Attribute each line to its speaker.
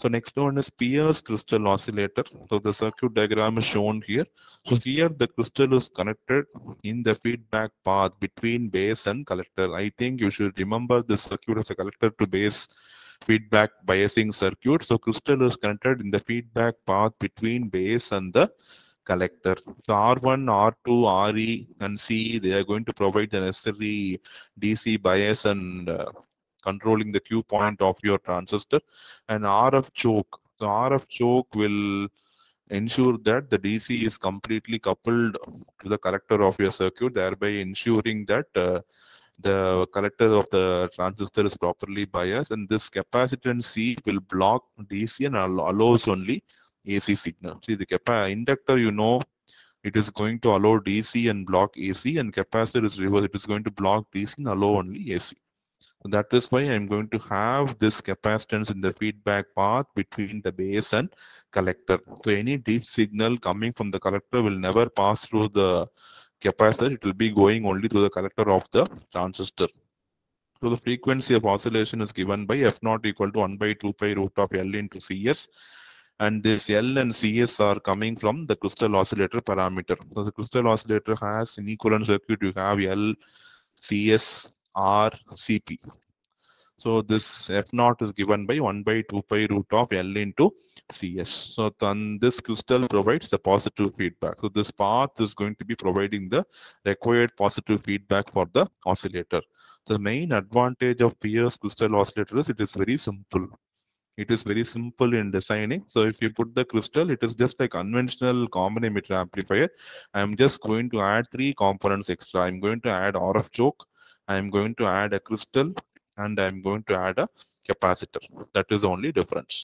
Speaker 1: So next one is Pierce crystal oscillator. So the circuit diagram is shown here. So here the crystal is connected in the feedback path between base and collector. I think you should remember the circuit as a collector to base feedback biasing circuit. So crystal is connected in the feedback path between base and the collector. So R1, R2, RE, and C, they are going to provide the necessary DC bias and uh, controlling the Q point of your transistor. And RF choke. So RF choke will ensure that the DC is completely coupled to the collector of your circuit, thereby ensuring that uh, the collector of the transistor is properly biased and this capacitance C will block DC and allows only AC signal. See the inductor, you know, it is going to allow DC and block AC and capacitor is reverse. It is going to block DC and allow only AC. That is why I'm going to have this capacitance in the feedback path between the base and collector. So any DC signal coming from the collector will never pass through the capacitor. It will be going only through the collector of the transistor. So the frequency of oscillation is given by F naught equal to 1 by 2 pi root of L into Cs and this L and CS are coming from the crystal oscillator parameter. So the crystal oscillator has an equivalent circuit. You have L, CS, R, CP. So this F naught is given by 1 by 2 pi root of L into CS. So then this crystal provides the positive feedback. So this path is going to be providing the required positive feedback for the oscillator. The main advantage of Pierce crystal oscillator is it is very simple it is very simple in designing. So if you put the crystal, it is just a conventional common emitter amplifier. I'm just going to add three components extra. I'm going to add RF choke. I'm going to add a crystal and I'm going to add a capacitor. That is the only difference.